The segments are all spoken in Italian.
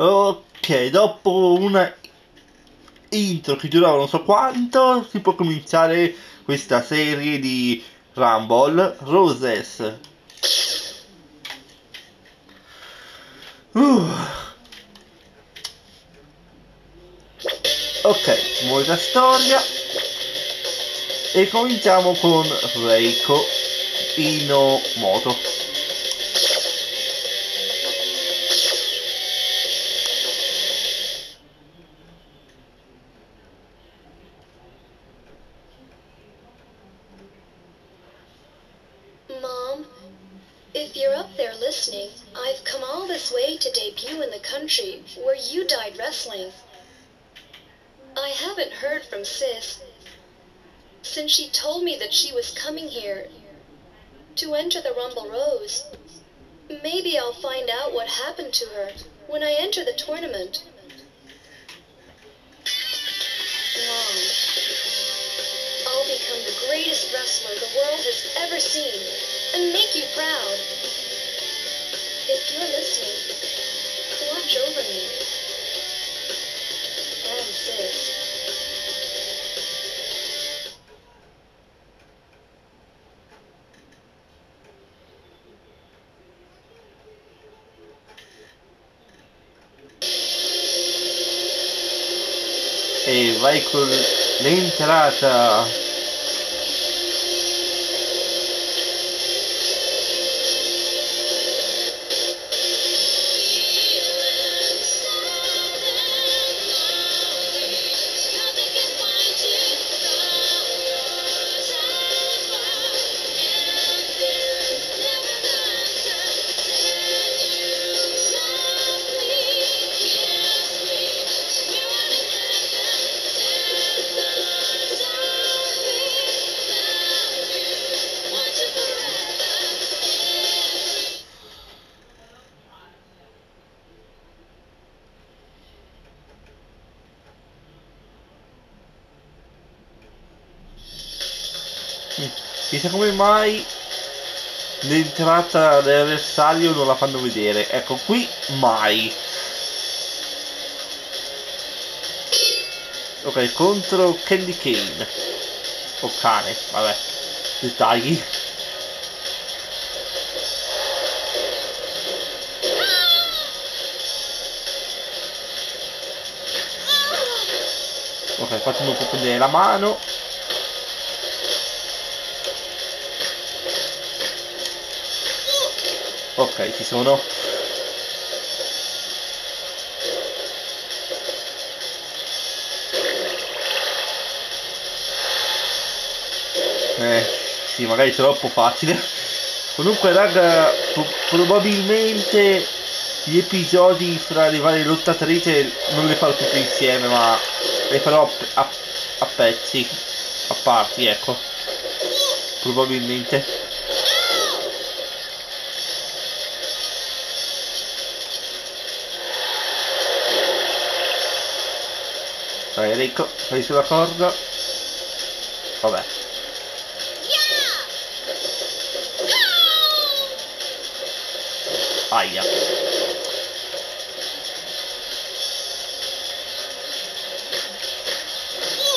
Ok, dopo una intro che durava non so quanto, si può cominciare questa serie di Rumble Roses. Uh. Ok, molta storia. E cominciamo con Reiko Inomoto. Since she told me that she was coming here to enter the Rumble Rose. Maybe I'll find out what happened to her when I enter the tournament. Mom, I'll become the greatest wrestler the world has ever seen and make you proud. If you're listening, watch over me. E vai con l'entrata. Chissà come mai l'entrata dell'avversario non la fanno vedere. Ecco, qui mai. Ok, contro Candy Kane. O cane, vabbè. Dettagli. Ok, qualcuno può prendere la mano. Ok, ci sono. Eh, sì, magari troppo facile. Comunque, raga, pro- probabilmente gli episodi fra le varie lottatrici non le farò tutte insieme, ma le farò a- a pezzi, a parti, ecco. Probabilmente. Vai Enrico, vai sulla corda. Vabbè. Aia.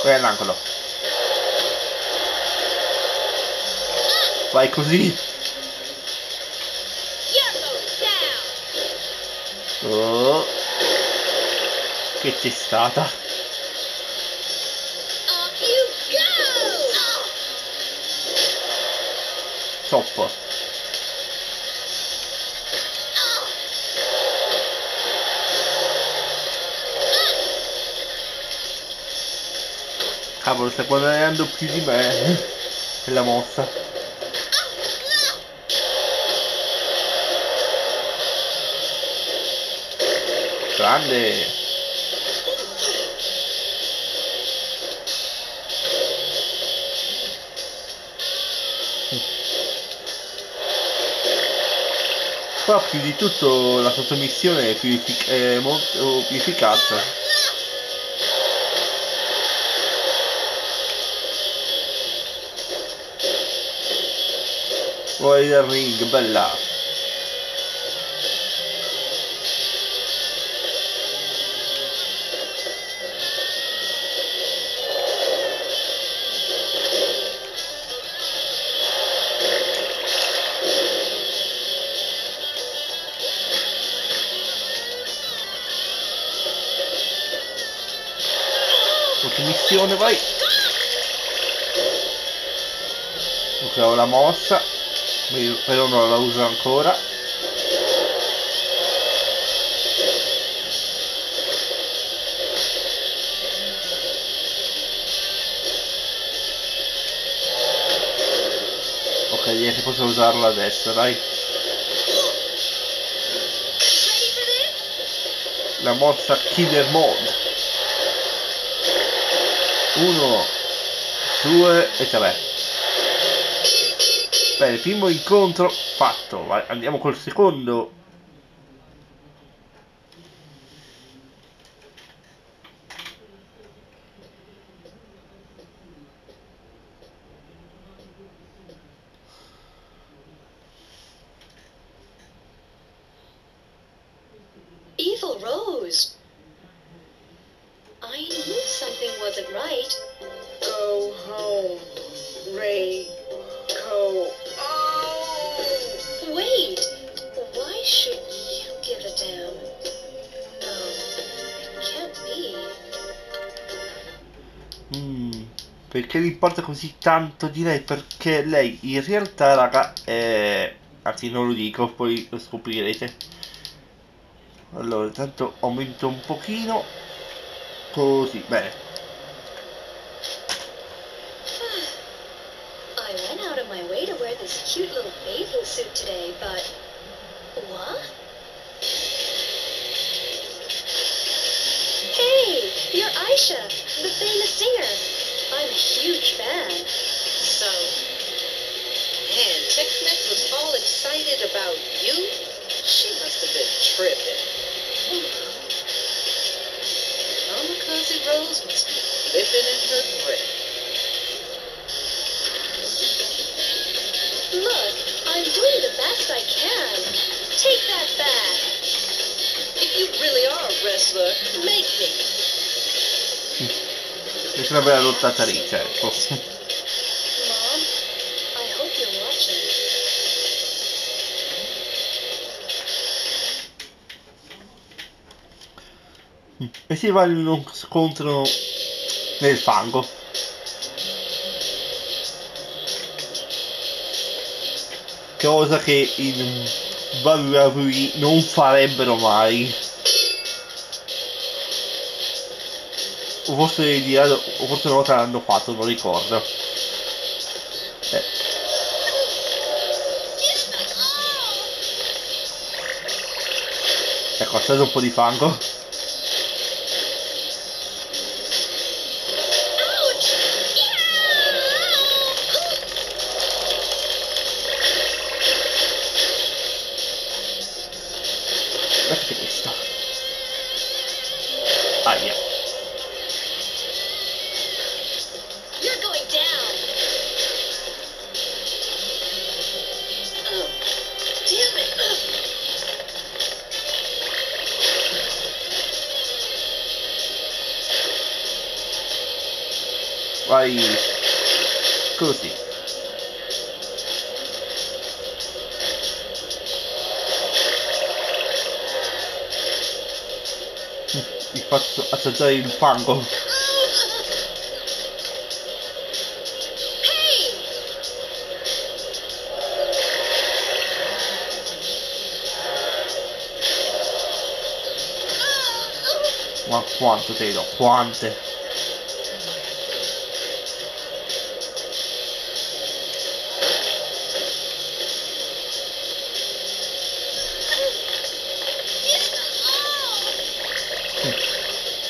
Vai all'angolo. Vai così. Oh. Che c'è Troppo. Cavolo, sta guadagnando più di me. Quella mossa. Grande. Qua più di tutto la sottomissione è, più effic- è molto efficace. Fuori dal ring, bella. Missione, vai. Ok, ho la mossa. Però non la uso ancora. Ok, direi che posso usarla adesso, dai. La mossa Killer Mode. Uno, due e tre. Bene, primo incontro fatto. Andiamo col secondo. Evil Rose. Mm, perché gli importa così tanto di lei? Perché lei in realtà, raga, è... Anzi, non lo dico, poi lo scoprirete. Allora, intanto aumento un pochino. Così, bene. This cute little bathing suit today, but. What? Hey, you're Aisha, the famous singer. I'm a huge fan. So, man, Tex-Mex was all excited about you? She must have been tripping. Kamikaze Rose must be flipping in her grave. Look, I'm doing the best I can. Take that back. If you really are a wrestler, make me. È una bella ecco. Hope you're watching. E si va in uno scontro nel fango. Cosa che in WWE non farebbero mai. O forse, di- o forse una volta l'hanno fatto, non ricordo. Eh, ecco, acceso un po' di fango. Vai. Così. Vi faccio assaggiare il fango. Ma quanto te lo, quante.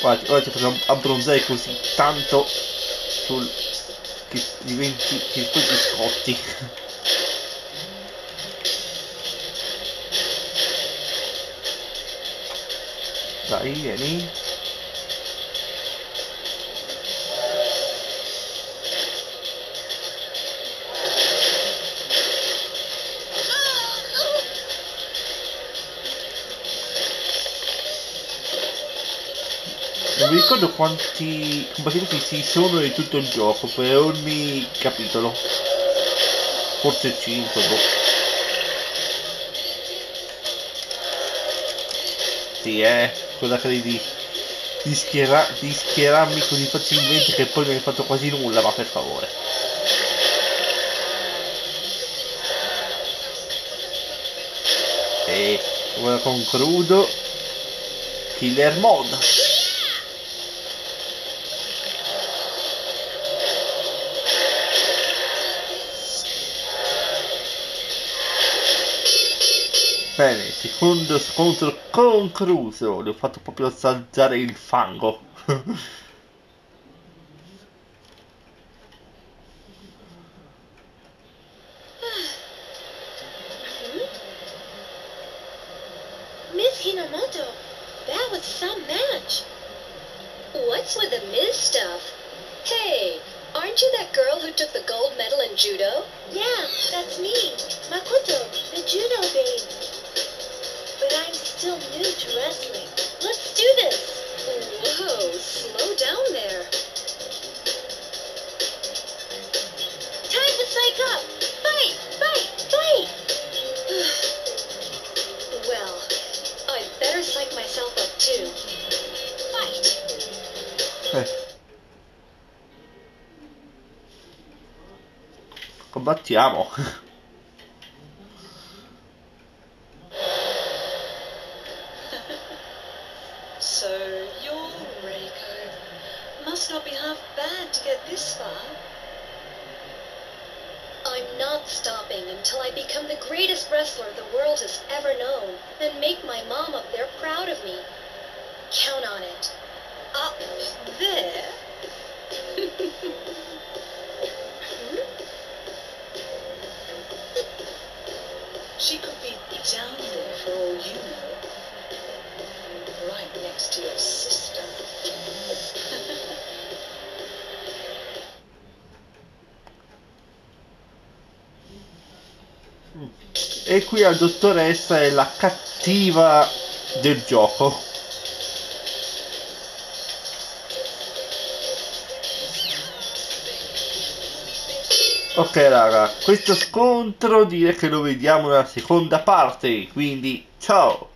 Guarda, ora ti faccio abbronzare così tanto sul che diventi che poi ti scotti. Dai, vieni. Ricordo quanti combattimenti ci sono in tutto il gioco per ogni capitolo. Forse 5, boh. Sì, eh, credi? di, schiera, di schierarmi così facilmente che poi non hai fatto quasi nulla, ma per favore. E ora concludo Killer Mode. Bene, secondo scontro concluso, le ho fatto proprio saltare il fango. still new to wrestling. Let's do this. Whoa, slow down there. Time to psych up! Fight! Fight! Fight! well, I'd better psych myself up too. Fight. Combattiamo. So, you're Reiko. Must not be half bad to get this far. I'm not stopping until I become the greatest wrestler the world has ever known and make my mom up there proud of me. Count on it. Up there? She could be down there for all you know. Next to your sister. E qui la dottoressa è la cattiva del gioco. Ok raga, questo scontro direi che lo vediamo nella seconda parte, quindi ciao!